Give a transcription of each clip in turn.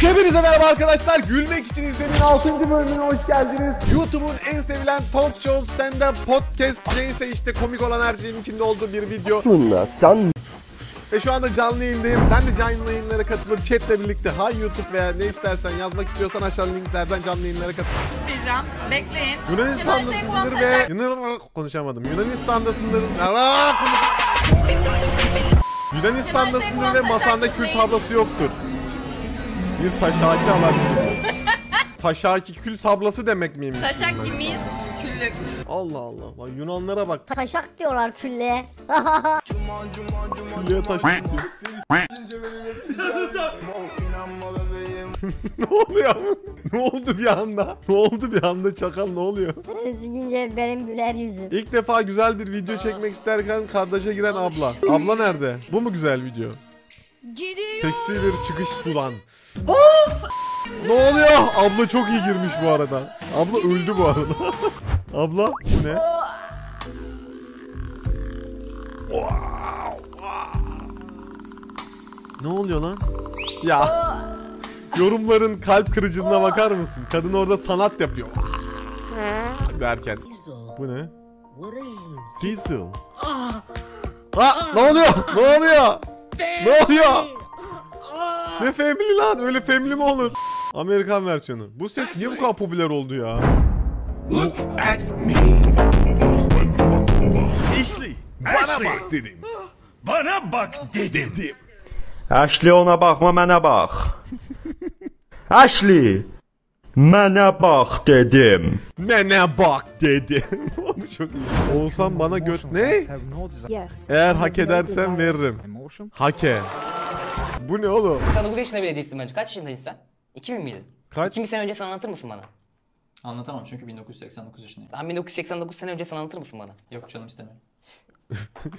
Hepinize merhaba arkadaşlar. Gülmek için izlediğin 6. bölümüne hoş geldiniz. YouTube'un en sevilen talk show, stand-up, podcast neyse işte komik olan her şeyin içinde olduğu bir video. Aslında sen Ve şu anda canlı yayındayım. Sen de canlı yayınlara katılıp chatle birlikte ha YouTube veya ne istersen yazmak istiyorsan aşağıdan linklerden canlı yayınlara katıl. Bizcan bekleyin. Yunanistan'dasındır ve Yunan konuşamadım. Yunanistan'dasındır. Aa, konuş- Yunanistan'dasındır ve masanda kül tablası yoktur. Bir taşaki alabilirim. taşaki kül tablası demek miymiş? Taşak Yunanistan? imiz küllük. Allah Allah. Lan Yunanlara bak. Taşak diyorlar külle. Küllüğe taş diyor. ne oluyor? ne oldu bir anda? Ne oldu bir anda çakal ne oluyor? Sikince benim güler yüzüm. İlk defa güzel bir video çekmek isterken kardeşe giren abla. Abla nerede? Bu mu güzel video? Seksi bir çıkış sudan. Of! Ne oluyor? Abla çok iyi girmiş bu arada. Abla öldü bu arada. abla bu ne? Ne oluyor lan? Ya. Yorumların kalp kırıcılığına bakar mısın? Kadın orada sanat yapıyor. Derken. Bu ne? Diesel. Aa, ne oluyor? Ne oluyor? Ne oluyor? Ne family lan? Öyle family mi olur? Amerikan versiyonu. Bu ses niye bu kadar popüler oldu ya? Ashley, bana bak dedim. Bana bak dedim. Ashley ona bakma mənə bax. Ashley mənə bax dedim. Mene bak dedi. Onu çok iyi. Olsam bana göt ne? Eğer hak edersem veririm. Hake. Bu ne oğlum? 9 yaşında bile değilsin bence. Kaç yaşındaydın sen? 2000 miydin? Kaç? 2000 sene önce sen anlatır mısın bana? Anlatamam çünkü 1989 yaşındayım. Ben 1989 sene önce sen anlatır mısın bana? Yok canım istemiyorum.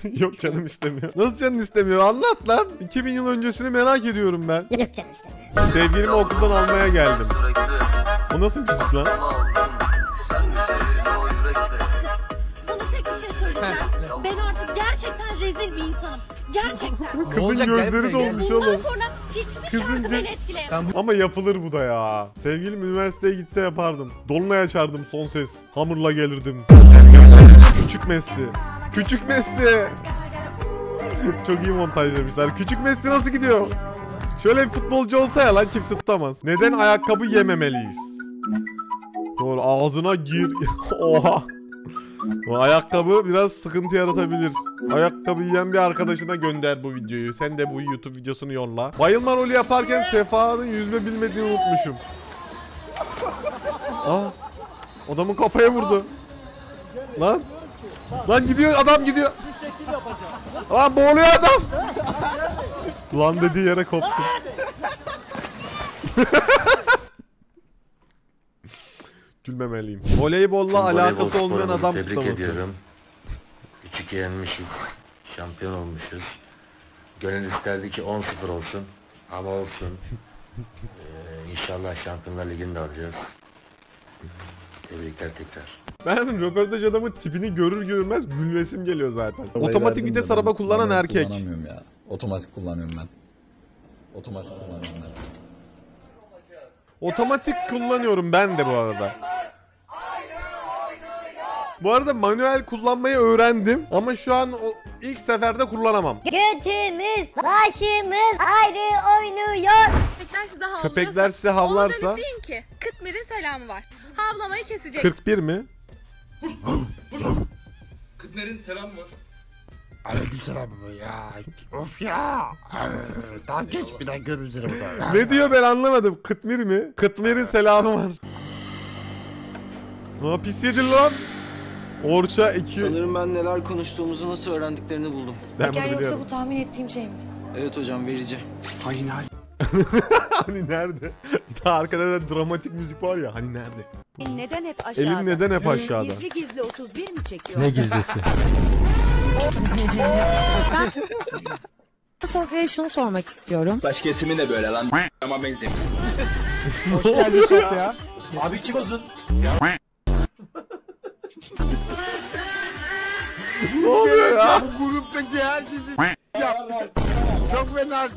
Yok canım istemiyor. Nasıl canın istemiyor? Anlat lan. 2000 yıl öncesini merak ediyorum ben. Yok canım istemiyorum. Sevgilimi okuldan almaya geldim. O nasıl müzik lan? Söyleyeceğim. ben artık gerçekten rezil bir insanım. Gerçekten. Kızın gözleri dolmuş Bundan oğlum. sonra hiçbir Kızın şarkı beni etkileyemez. Ama yapılır bu da ya. Sevgilim üniversiteye gitse yapardım. Dolunay açardım son ses. Hamurla gelirdim. Küçük Messi. Küçük Messi. Çok iyi montajlamışlar. Küçük Messi nasıl gidiyor? Şöyle bir futbolcu olsa ya lan kimse tutamaz. Neden ayakkabı yememeliyiz? Doğru ağzına gir. Oha. Bu ayakkabı biraz sıkıntı yaratabilir. Ayakkabı yiyen bir arkadaşına gönder bu videoyu. Sen de bu YouTube videosunu yolla. Bayılma rolü yaparken Sefa'nın yüzme bilmediğini unutmuşum. Aa, adamın kafaya vurdu. Lan. Lan gidiyor adam gidiyor. Lan boğuluyor adam. Lan dediği yere koptu. Gülmemeliyim. Voleybolla alakası olmayan adam Tebrik kutlaması. ediyorum. Küçük yenmişiz. Şampiyon olmuşuz. Gönül isterdi ki 10-0 olsun. Ama olsun. Ee, inşallah Şampiyonlar Ligi'nde alacağız. Tebrikler tekrar. Ben röportaj adamın tipini görür görmez gülmesim geliyor zaten. Otomatik vites araba kullanan erkek. Kullanamıyorum ya. Otomatik kullanıyorum ben. Otomatik kullanıyorum ben. Otomatik kullanıyorum ben de bu arada. Bu arada manuel kullanmayı öğrendim ama şu an o ilk seferde kullanamam. Götümüz başımız ayrı oynuyor. Köpekler size havlıyorsa. Köpekler size havlarsa- Ona deyin ki Kıtmir'in selamı var. Havlamayı kesecek. 41 mi? Kıtner'in selamı var. Ne diyor ben anlamadım. Kıtmir mi? Kıtmir'in selamı var. Aa pis yedin lan. Orça 2. Sanırım ben neler konuştuğumuzu nasıl öğrendiklerini buldum. Ben bunu biliyorum. tahmin ettiğim şey mi? Evet hocam verici. Hani nerede? Daha arkada da dramatik müzik var ya. Hani nerede? Neden hep aşağıda? Elin neden hep aşağıda? Gizli gizli 31 mi çekiyor? Ne gizlisi? Sofya'ya şunu sormak istiyorum. Baş kesimi de böyle lan. Ama benzemiş. Abi kim olsun? Ne oluyor ya? Bu gruptaki herkesi Çok fena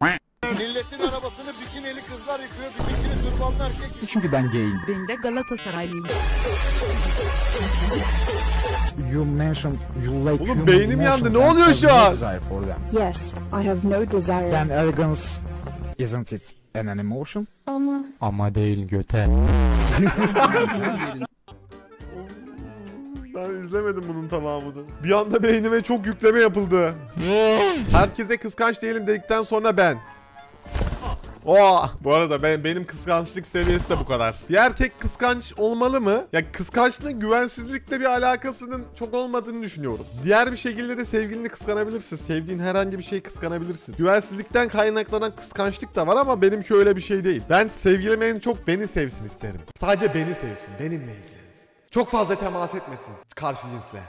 Milletin arabasını bikineli kızlar yıkıyor, bizimkini turbanlı erkek Çünkü ben gayim. Ben de Galatasaraylıyım. You mentioned you like Oğlum beynim yandı. Ne oluyor şu an? Yes, I have no desire. Then arrogance isn't it an, an emotion? Ama Ama değil göte. Ben izlemedim bunun tamamını. Bir anda beynime çok yükleme yapıldı. Herkese kıskanç değilim dedikten sonra ben. Oh, bu arada ben benim kıskançlık seviyesi de bu kadar. Bir erkek kıskanç olmalı mı? Ya kıskançlığın güvensizlikle bir alakasının çok olmadığını düşünüyorum. Diğer bir şekilde de sevgilini kıskanabilirsin. Sevdiğin herhangi bir şeyi kıskanabilirsin. Güvensizlikten kaynaklanan kıskançlık da var ama benimki öyle bir şey değil. Ben sevgilim en çok beni sevsin isterim. Sadece beni sevsin, benimle ilgilensin. Çok fazla temas etmesin karşı cinsle.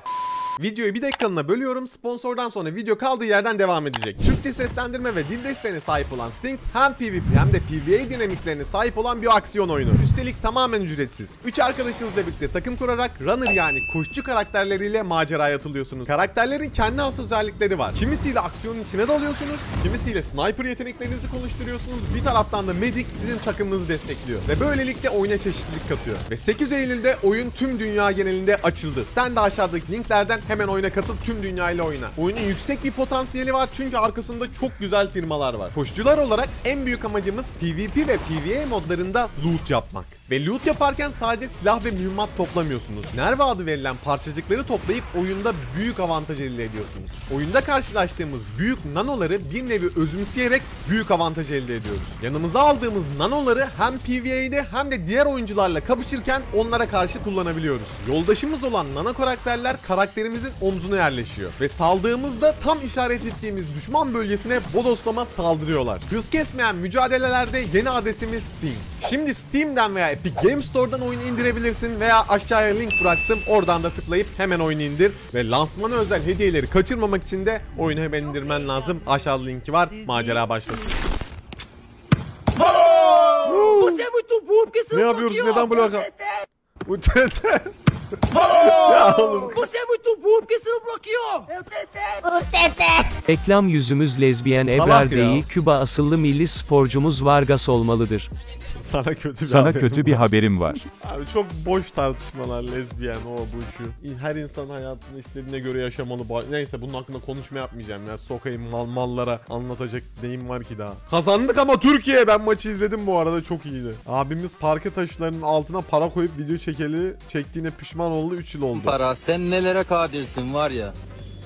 Videoyu bir dakikalığına bölüyorum. Sponsordan sonra video kaldığı yerden devam edecek. Türkçe seslendirme ve dil desteğine sahip olan Sync hem PvP hem de PvE dinamiklerine sahip olan bir aksiyon oyunu. Üstelik tamamen ücretsiz. 3 arkadaşınızla birlikte takım kurarak runner yani koşucu karakterleriyle maceraya atılıyorsunuz. Karakterlerin kendi has özellikleri var. Kimisiyle aksiyonun içine dalıyorsunuz, kimisiyle sniper yeteneklerinizi konuşturuyorsunuz. Bir taraftan da medic sizin takımınızı destekliyor. Ve böylelikle oyuna çeşitlilik katıyor. Ve 8 Eylül'de oyun tüm dünya genelinde açıldı. Sen de aşağıdaki linklerden hemen oyuna katıl tüm dünya ile oyna. Oyunun yüksek bir potansiyeli var çünkü arkasında çok güzel firmalar var. Koşucular olarak en büyük amacımız PvP ve PvE modlarında loot yapmak. Ve loot yaparken sadece silah ve mühimmat toplamıyorsunuz. Nerve adı verilen parçacıkları toplayıp oyunda büyük avantaj elde ediyorsunuz. Oyunda karşılaştığımız büyük nanoları bir nevi özümseyerek büyük avantaj elde ediyoruz. Yanımıza aldığımız nanoları hem PvE'de hem de diğer oyuncularla kapışırken onlara karşı kullanabiliyoruz. Yoldaşımız olan nano karakterler karakterimizin omzuna yerleşiyor. Ve saldığımızda tam işaret ettiğimiz düşman bölgesine bodoslama saldırıyorlar. Hız kesmeyen mücadelelerde yeni adresimiz Sing. Şimdi Steam'den veya Epic Games Store'dan oyunu indirebilirsin veya aşağıya link bıraktım. Oradan da tıklayıp hemen oyunu indir. Ve lansmana özel hediyeleri kaçırmamak için de oyunu hemen indirmen lazım. Aşağıda linki var. Macera başlasın. Ne yapıyoruz? Neden blok? Bu. Ya oğlum. Utete. Reklam yüzümüz lezbiyen Salak Ebrar ya. değil Küba asıllı milli sporcumuz Vargas olmalıdır. Sana kötü bir Sana haberim kötü bir var. haberim var. Abi çok boş tartışmalar lezbiyen o bu şu. Her insan hayatını istediğine göre yaşamalı. Neyse bunun hakkında konuşma yapmayacağım ya. Sokayım mal mallara anlatacak neyim var ki daha. Kazandık ama Türkiye. Ben maçı izledim bu arada çok iyiydi. Abimiz parke taşlarının altına para koyup video çekeli çektiğine pişman oldu 3 yıl oldu. Para sen nelere kadirsin var ya.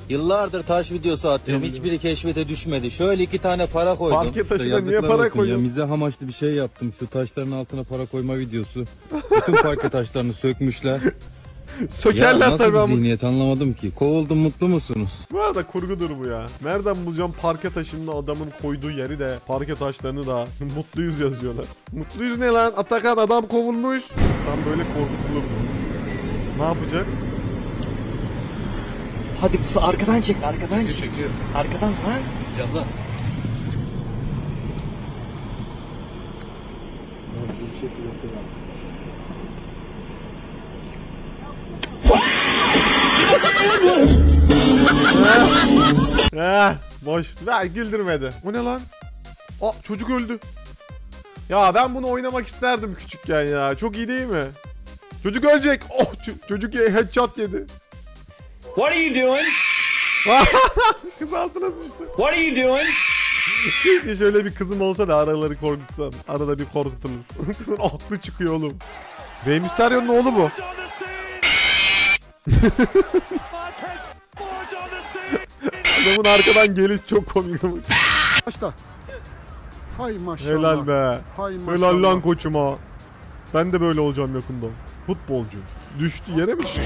Yıllardır taş videosu atıyorum. Eminim. Hiçbiri keşfete düşmedi. Şöyle iki tane para koydum. Parke taşına niye para koyuyorsun? Mizah amaçlı bir şey yaptım. Şu taşların altına para koyma videosu. Bütün parke taşlarını sökmüşler. Sökerler nasıl tabii bir ama. zihniyet anlamadım ki. Kovuldum mutlu musunuz? Bu arada kurgudur bu ya. Nereden bulacağım parke taşının adamın koyduğu yeri de parke taşlarını da mutluyuz yazıyorlar. Mutluyuz ne lan? Atakan adam kovulmuş. İnsan böyle korkutulur mu? Ne yapacak? Hadi bu arkadan çek, arkadan çek. Arkadan lan. Canlı. Eh, boş. Ver güldürmedi. O ne lan? Aa çocuk öldü. Ya ben bunu oynamak isterdim küçükken ya. Çok iyi değil mi? Çocuk ölecek. Oh çocuk headshot yedi. What are you doing? Kız altına sıçtı. What are you doing? Keşke şöyle bir kızım olsa da araları korkutsam. Arada bir korkutulur. Kızın aklı çıkıyor oğlum. Rey Mysterio'nun oğlu bu. Adamın arkadan geliş çok komik ama. Hay maşallah. Helal be. Hay Helal lan koçuma. Ben de böyle olacağım yakında. Futbolcu. Düştü yere mi düştü?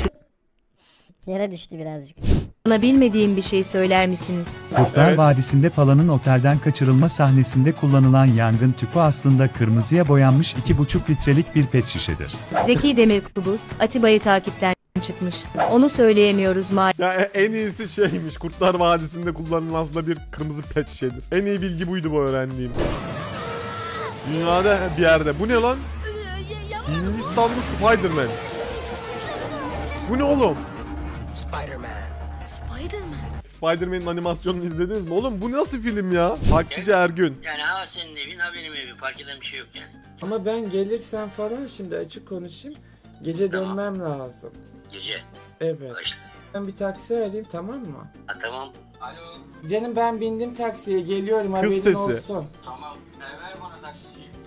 Yere düştü birazcık. Bana bilmediğim bir şey söyler misiniz? Kurtlar Evet. Vadisi'nde Pala'nın otelden kaçırılma sahnesinde kullanılan yangın tüpü aslında kırmızıya boyanmış 2,5 litrelik bir pet şişedir. Zeki Demirkubuz, Atiba'yı takipten çıkmış. Onu söyleyemiyoruz Ya e- en iyisi şeymiş. Kurtlar Vadisi'nde kullanılan aslında bir kırmızı pet şişedir. En iyi bilgi buydu bu öğrendiğim. Dünyada bir yerde. Bu ne lan? Hindistanlı Spider-Man. Bu ne oğlum? Spider-Man. Spider-Man'in animasyonunu izlediniz mi? Oğlum bu nasıl film ya? Taksici Ergün. Yani ha senin evin ha benim evim fark eden bir şey yok yani. Ama ben gelirsem falan şimdi açık konuşayım. Gece dönmem lazım. Gece. Evet. Kaç? Ben bir taksi arayayım tamam mı? Ha tamam. Alo. Canım ben bindim taksiye geliyorum Kız haberin sesi. olsun. Tamam.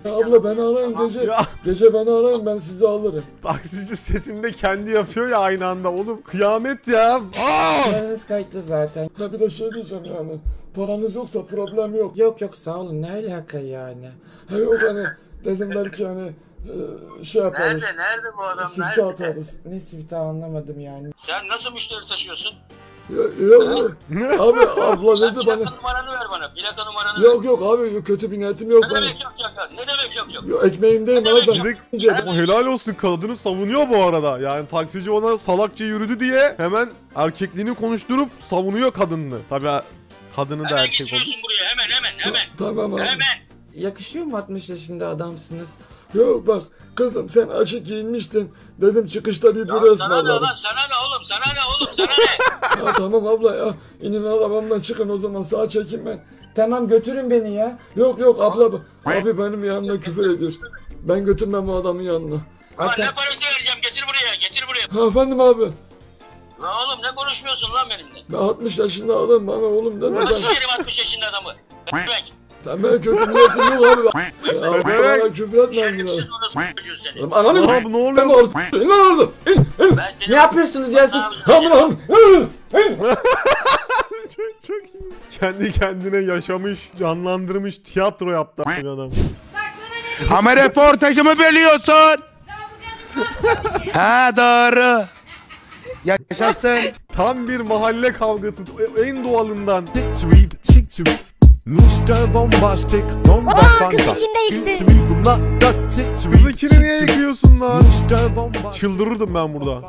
Taksiciyi. abla beni arayın gece. Ya Gece beni arayın ben sizi alırım. taksici sesini de kendi yapıyor ya aynı anda. Oğlum kıyamet ya. Aa! Paranız kayıtlı zaten. Ha bir de şey diyeceğim yani. Paranız yoksa problem yok. Yok yok sağ olun ne alaka yani. Ha yok hani dedim belki hani e, şey yaparız. Nerede? Nerede bu adam? Sifte Nerede? atarız. Ne sifte anlamadım yani. Sen nasıl müşteri taşıyorsun? Yok yok. abi abla dedi plaka bana. numaranı ver bana. Plaka numaranı ver. Yok yok abi kötü bir niyetim yok Ne ben. demek yok yok? Ne demek yok yok? Yok ekmeğimdeyim abi ben. Direkt Ama helal olsun kadını savunuyor bu arada. Yani taksici ona salakça yürüdü diye hemen erkekliğini konuşturup savunuyor kadını. Tabii kadını da Hemen erkek oldu. getiriyorsun buraya hemen hemen hemen. Tamam abi. Hemen. Yakışıyor mu 60 yaşında adamsınız? Yok bak kızım sen açık giyinmiştin. Dedim çıkışta bir bira sana ne ısmarladım. lan sana ne oğlum sana ne oğlum sana ne? Ya tamam abla ya. İnin arabamdan çıkın o zaman sağa çekin ben. Tamam götürün beni ya. Yok yok abla. Abi benim yanımda küfür ediyor. Ben götürmem o adamın yanına. Lan Hatta... ne parası vereceğim getir buraya getir buraya. Ha efendim abi. Lan oğlum ne konuşmuyorsun lan benimle? Ben 60 yaşında adam bana oğlum deme Ben ben. sikerim 60 yaşında adamı. Bek. Sen benim kötü niyetim yok abi. Ya bana küfür etme. Şerefsiz orası çocuğu seni. Lan Ananı Aa, bu ne oluyor? Deme orada. İn lan orada. İn, in. Ben seni... Ne yapıyorsunuz ya siz? Aman. çok, çok iyi. Kendi kendine yaşamış, canlandırmış tiyatro yaptı adam. Ama reportajımı bölüyorsun. ha doğru. Yaşasın. Tam bir mahalle kavgası en doğalından. Mr. Bombastic, bomba Aa kızınkini de yıktı. Kızınkini niye yıkıyorsun lan? Çıldırırdım ben burada.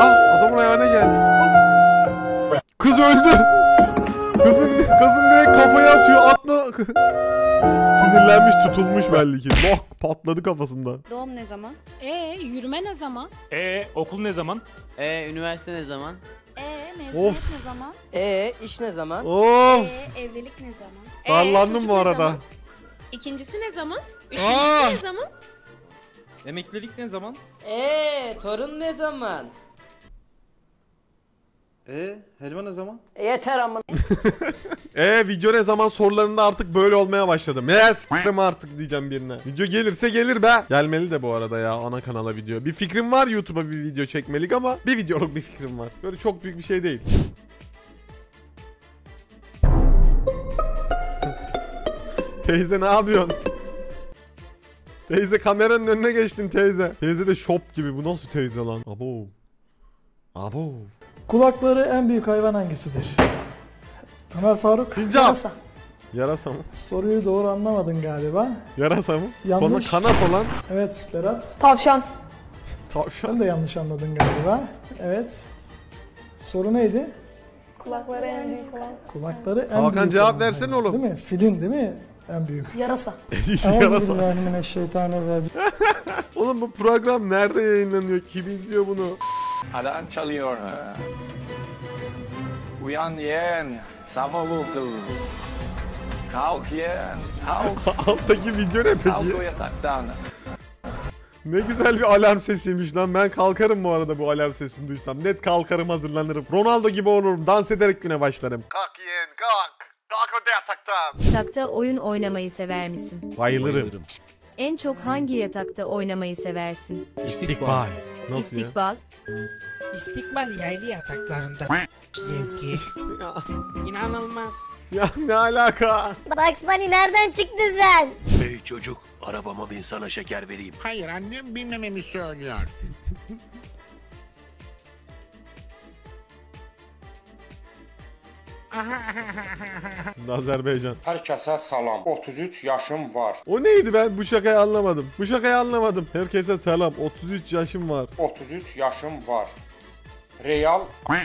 Ah adamın ayağına geldi. Kız öldü. Kızın kızın direkt kafaya atıyor. Atma. Sinirlenmiş tutulmuş belli ki. Bok patladı kafasında. Doğum ne zaman? Ee, yürüme ne zaman? Ee, okul ne zaman? Ee, üniversite ne zaman? Ee, mezuniyet Of. ne zaman? Ee, iş ne zaman? Of. Ee, evlilik ne zaman? Ee, Darlandım çocuk bu ne arada. zaman? İkincisi ne zaman? Üçüncüsü Aa! ne zaman? Emeklilik ne zaman? Ee, torun ne zaman? Ee, helva ne zaman? E, yeter ama. Ee video ne zaman sorularında artık böyle olmaya başladı. Ne s**rim artık diyeceğim birine. Video gelirse gelir be. Gelmeli de bu arada ya ana kanala video. Bir fikrim var YouTube'a bir video çekmelik ama bir videoluk bir fikrim var. Böyle çok büyük bir şey değil. teyze ne yapıyorsun? Teyze kameranın önüne geçtin teyze. Teyze de şop gibi. Bu nasıl teyze lan? Abo. Abo. Kulakları en büyük hayvan hangisidir? Ömer Faruk. Sincap. Yarasa. Yarasa mı? Soruyu doğru anlamadın galiba. Yarasa mı? Yanlış. Bana kanat olan Evet Berat. Tavşan. tavşan. Sen de yanlış anladın galiba. Evet. Soru neydi? Kulakları en büyük olan. Kulakları en Hakan büyük cevap olan versene oğlum. Değil mi? Filin değil mi? En büyük. Yarasa. Yarasa. Euzubillahimineşşeytanirracim. Oğlum bu program nerede yayınlanıyor? Kim izliyor bunu? Alarm çalıyor. Uyan yeğen. Sabah oldu. Kalk yeğen. Kalk. Alttaki video ne Kalk o peki? yataktan. Ne güzel bir alarm sesiymiş lan. Ben kalkarım bu arada bu alarm sesini duysam. Net kalkarım hazırlanırım. Ronaldo gibi olurum. Dans ederek güne başlarım. Kalk yeğen kalk. Kalk o yataktan. Yatakta oyun oynamayı sever misin? Bayılırım. En çok hangi yatakta oynamayı seversin? İstikbal. Nasıl ya? İstikbal. İstikbal yerli yataklarında zevki. İnanılmaz. Ya ne alaka? Bugs Bunny nereden çıktın sen? Hey çocuk arabama bin sana şeker vereyim. Hayır annem bilmememi söylüyor. Azerbaycan. Herkese salam. 33 yaşım var. O neydi ben bu şakayı anlamadım. Bu şakayı anlamadım. Herkese selam. 33 yaşım var. 33 yaşım var. Real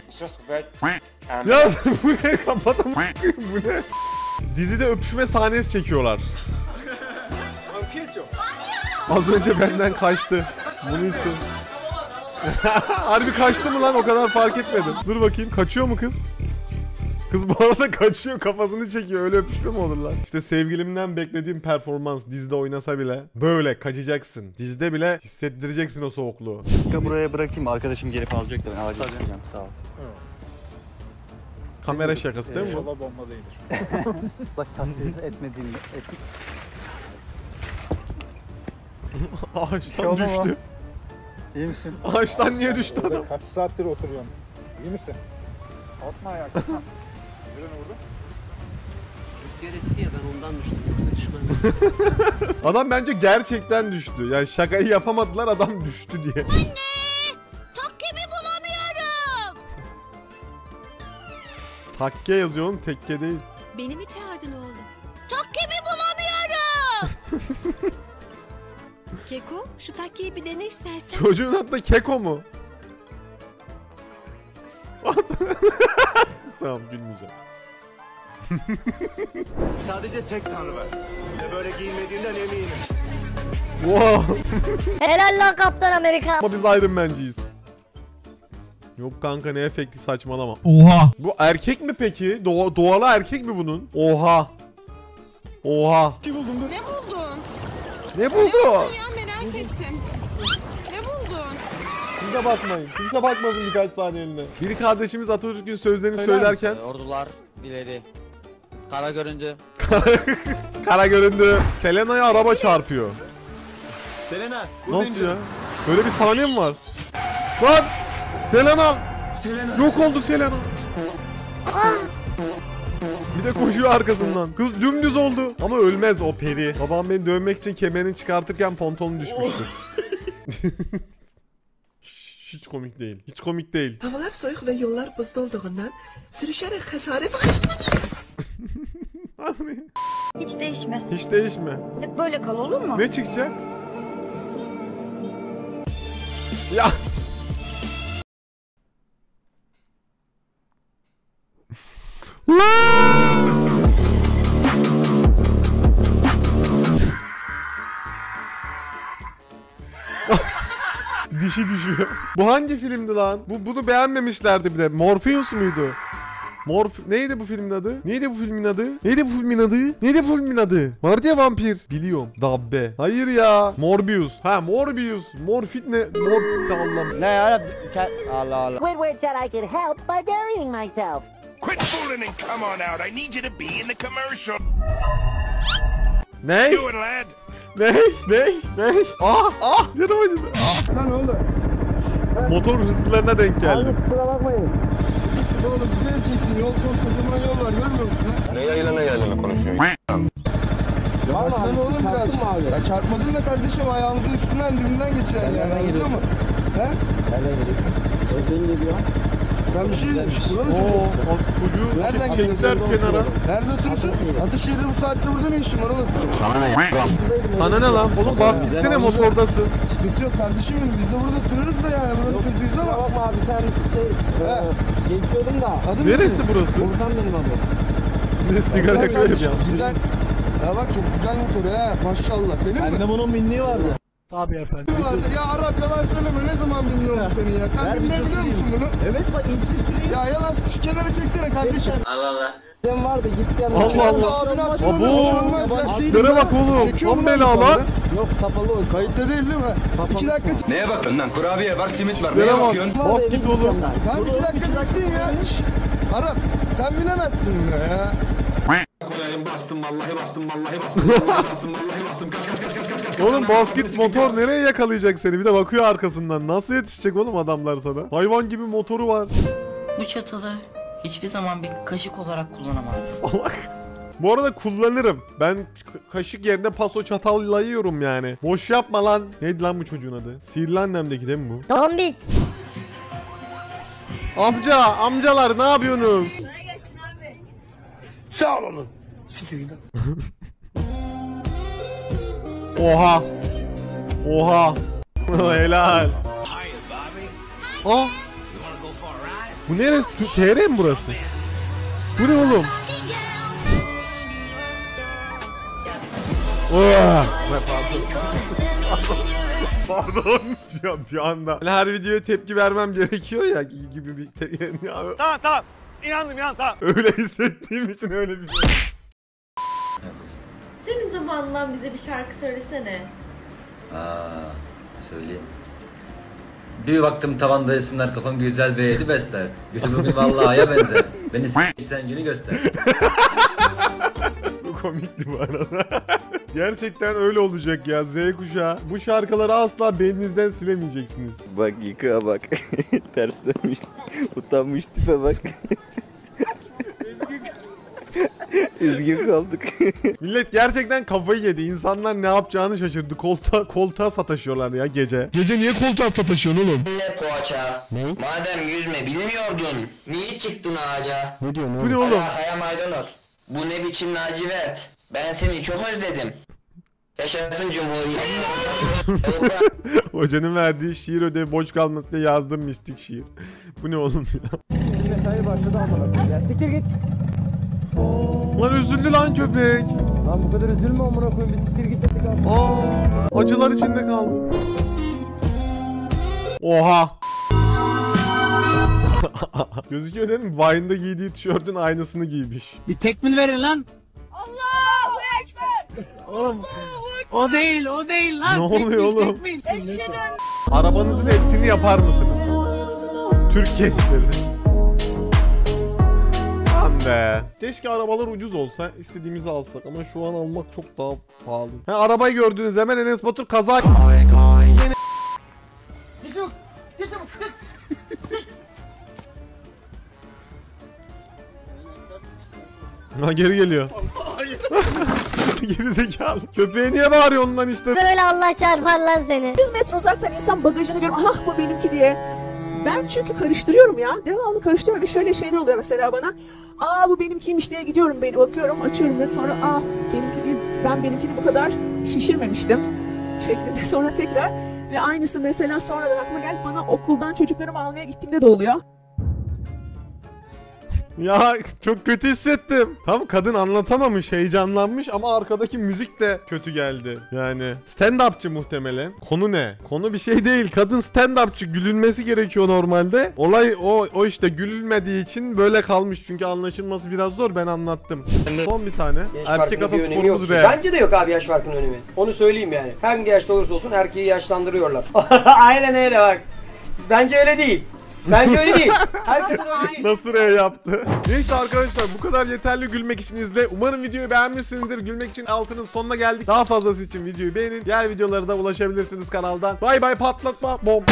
sık ve Ya bu ne kapatam bu ne? Dizide öpüşme sahnesi çekiyorlar. Az önce benden kaçtı. Bunu isim. Harbi kaçtı mı lan o kadar fark etmedim. Dur bakayım kaçıyor mu kız? Kız bu arada kaçıyor kafasını çekiyor öyle öpüşme mi olur lan? İşte sevgilimden beklediğim performans dizide oynasa bile böyle kaçacaksın. Dizide bile hissettireceksin o soğukluğu. Buraya bırakayım arkadaşım gelip alacak da ben acil gideceğim sağ ol. Kamera şakası değil mi bu? bomba değildir. Bak tasvir etmediğim ettik. Ağaçtan düştü. İyi misin? Ağaçtan niye düştü adam? Kaç saattir oturuyorsun? İyi misin? Kalkma ayağa kalkma. Nereye vurdun? Rüzgar esti ya ben ondan düştüm yoksa düşmez. Adam bence gerçekten düştü. Yani şakayı yapamadılar adam düştü diye. Takkemi bulamıyorum. Takke yazıyor oğlum tekke değil. Beni mi çağırdın oğlum? Takkemi bulamıyorum. Keko şu takkeyi bir dene istersen. Çocuğun adı da Keko mu? tamam gülmeyeceğim. Sadece tek tanrı var. Ve böyle giyinmediğinden eminim. Wow. Helal lan Kaptan Amerika. Ama biz Iron Man'ciyiz. Yok kanka ne efekti saçmalama. Oha. Bu erkek mi peki? Doğa, doğalı erkek mi bunun? Oha. Oha. Ne buldun? Ne buldu? Ya merak ettim. Kimse bakmayın. Kimse bakmasın birkaç saniyeliğine. Bir kardeşimiz Atatürk'ün sözlerini söylerken Ordular ileri. Kara göründü. kara göründü. Selena'ya araba çarpıyor. Selena. Nasıl ya? Böyle bir sahne mi var? Lan! Selena! Selena. Yok oldu Selena. Bir de koşuyor arkasından. Kız dümdüz oldu. Ama ölmez o peri. Babam beni dövmek için kemerini çıkartırken pantolonu düşmüştü. Hiç- komik değil. Hiç komik değil. Havalar soğuk ve yollar buzda olduğundan sürüşerek hasaret Hiç değişme. Hiç değişme. Hep böyle kal olur mu? Ne çıkacak? Ya. Dişi düşüyor. Bu hangi filmdi lan? Bu bunu beğenmemişlerdi bir de. Morpheus muydu? Morf neydi bu filmin adı? Neydi bu filmin adı? Neydi bu filmin adı? Neydi bu filmin adı? Vardı ya vampir. Biliyorum. Dabbe. Hayır ya. Morbius. Ha Morbius. Morfit ne? Morfit de Allah'ım. Ne ya? Allah Allah. Squidward said I could help by burying myself. Quit fooling and come on out. I need you to be in the commercial. Ne? Do it, lad. Ne? Ne? Ne? Ah! Ah! Canım acıdı. Ah! Sen oğlum. Motor hırsızlarına denk geldim. Kusura bakmayın. Oğlum bize ezeceksin. Yol koskocaman yol var görmüyor musun? Ne yayına ne yayına konuşuyorsun? Yavaşsana oğlum biraz. Ya çarpmadın da kardeşim ayağımızın üstünden dibinden geçer yani. Anladın mı? He? Nereden geliyorsun? Evden geliyor. Sen bir şey Buranın Oo, çocuğu. o çocuğu Nereden çek- çektiler geliyorsun? kenara. Nerede oturuyorsun? Ataşehir'de bu saatte burada ne işin var oğlum? Sana ne? Sana ne lan? Oğlum bas gitsene motordasın. Sıkıntı yok kardeşim benim. Biz de burada oturuyoruz da yani. Buranın çocuğuyuz ama. Bakma abi sen şey... geçiyordum da. Adın Neresi burası? Volkan benim adım. Ne sigara yakıyorum ya. Güzel. Ya bak çok güzel motor ha. Maşallah. Senin mi? Bende bunun minliği vardı. Tabii efendim. Ya Arap yalan söyleme. Ne zaman minli oldu senin ya? Sen binmeyi biliyor musun bunu? Evet bak ilsiz süreyim. Ya yalan şu kenara çeksene kardeşim. Allah Allah. Sen vardı gideceğim. Allah Allah. Abo. Tiplere bak oğlum. Lan. Yok kapalı o. Kayıtta değil değil mi? İki dakika çık. Neye bakıyorsun lan? Kurabiye var, simit var. Tiplere bak. Bas git oğlum. Tamam iki dakika çıksın ya. Arap sen bilemezsin ya. Bastım vallahi bastım vallahi bastım vallahi bastım vallahi bastım kaç kaç kaç kaç Oğlum basket motor nereye yakalayacak seni? Bir de bakıyor arkasından. Nasıl yetişecek oğlum adamlar sana? Hayvan gibi motoru var. Bu çatalı hiçbir zaman bir kaşık olarak kullanamazsın. Salak. Bu arada kullanırım. Ben kaşık yerine paso çatalla yiyorum yani. Boş yapma lan. Neydi lan bu çocuğun adı? Sihirli annemdeki değil mi bu? Tombik. Amca, amcalar ne yapıyorsunuz? Sağ olun. Siktir Oha. Oha. Helal. Aa. Bu neresi? TR mi burası? Bu ne oğlum? Oh! Pardon. ya bir anda. Hani her videoya tepki vermem gerekiyor ya gibi bir te- Tamam tamam. İnandım inan tamam. öyle hissettiğim için öyle bir şey. Zamanından bize bir şarkı söylesene. Aa, söyleyeyim. Bir baktım tavanda resimler kafam güzel ve yedi besler. Götü bugün vallahi aya benzer. Beni s**sen günü göster. Bu komikti bu arada. Gerçekten öyle olacak ya Z kuşağı. Bu şarkıları asla beyninizden silemeyeceksiniz. Bak yıkığa bak. Ters dönmüş. Utanmış tipe bak. Üzgün kaldık. Millet gerçekten kafayı yedi. İnsanlar ne yapacağını şaşırdı. Koltuğa, koltuğa sataşıyorlar ya gece. Gece niye koltuğa sataşıyorsun oğlum? Ne poğaça? Ne? Madem yüzme bilmiyordun, niye çıktın ağaca? Ne diyorsun oğlum? Bu ne oğlum? Alakaya maydanoz. Bu ne biçim lacivert? Ben seni çok özledim. Yaşasın Cumhuriyet. Hocanın verdiği şiir ödevi boş kalmasın diye yazdığım mistik şiir. Bu ne oğlum ya? Mesai başladı Ya siktir git. Lan üzüldü lan köpek. Lan bu kadar üzülme amına koyayım. Bir siktir git dedik abi. Aa, acılar içinde kaldı. Oha. Gözüküyor değil mi? Vine'da giydiği tişörtün aynısını giymiş. Bir tekmil verin lan. Allahu Ekber. Oğlum o değil o değil lan. Ne oluyor oğlum? Tekmil. Arabanızın ettiğini yapar mısınız? Türk gençleri. Be. Keşke arabalar ucuz olsa istediğimizi alsak ama şu an almak çok daha pahalı. Ha, arabayı gördüğünüz hemen Enes Batur kaza... Ha geri geliyor. geri zekalı. Köpeğe niye bağırıyorsun lan işte? Böyle Allah çarpar lan seni. 100 metre uzaktan insan bagajını görüp ah bu benimki diye. Ben çünkü karıştırıyorum ya. Devamlı karıştırıyorum. Şöyle şeyler oluyor mesela bana. Aa bu benimkiymiş diye gidiyorum. Ben bakıyorum açıyorum ve sonra aa benimki değil. Ben benimkini bu kadar şişirmemiştim. Şeklinde sonra tekrar. Ve aynısı mesela sonradan aklıma geldi. Bana okuldan çocuklarımı almaya gittiğimde de oluyor. Ya çok kötü hissettim. Tam kadın anlatamamış, heyecanlanmış ama arkadaki müzik de kötü geldi. Yani stand-upçı muhtemelen. Konu ne? Konu bir şey değil. Kadın stand-upçı gülünmesi gerekiyor normalde. Olay o o işte gülünmediği için böyle kalmış çünkü anlaşılması biraz zor. Ben anlattım. Son bir tane. Yaş Erkek atasporumuz yok. R. Bence de yok abi yaş farkının önemi. Onu söyleyeyim yani. Hangi yaşta olursa olsun erkeği yaşlandırıyorlar. Aynen öyle bak. Bence öyle değil. Bence öyle değil. Herkesin öyle değil. Nasıl R yaptı? Neyse arkadaşlar bu kadar yeterli gülmek için izle. Umarım videoyu beğenmişsinizdir. Gülmek için altının sonuna geldik. Daha fazlası için videoyu beğenin. Diğer videolara da ulaşabilirsiniz kanaldan. Bay bay patlatma. Bom.